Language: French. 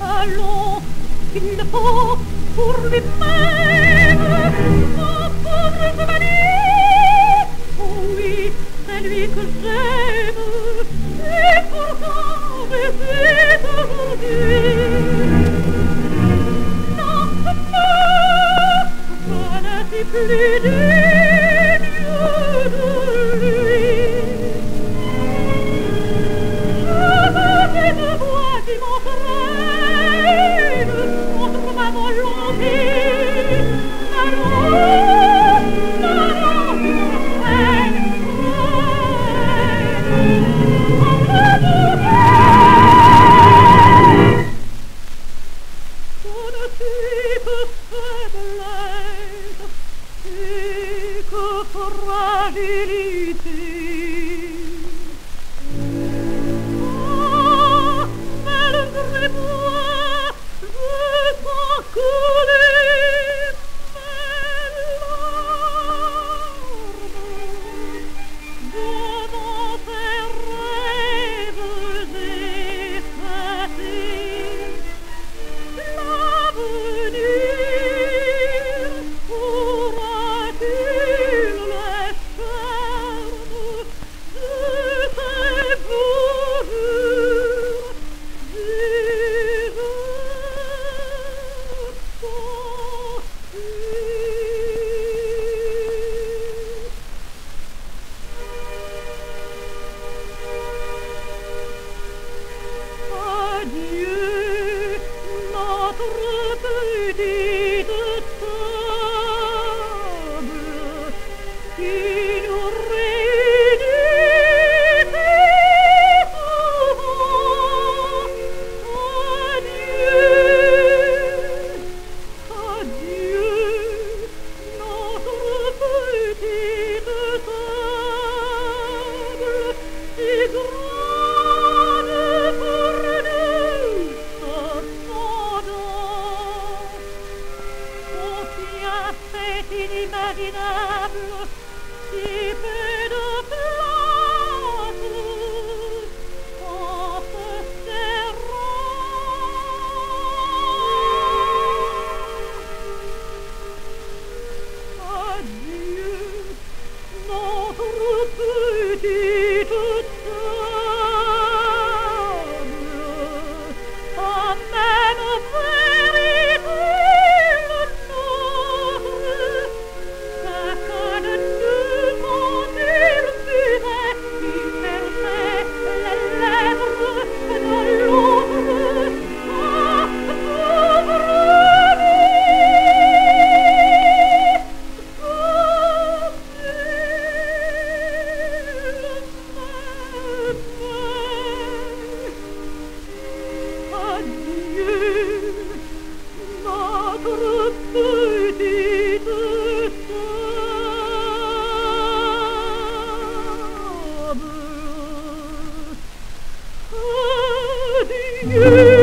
Allons, il le faut pour lui-même, mon pauvre chevalier. Oh oui, c'est lui que j'aime, et pourtant baiser aujourd'hui. Non, non, je ne dis plus fragilité You. vida. you.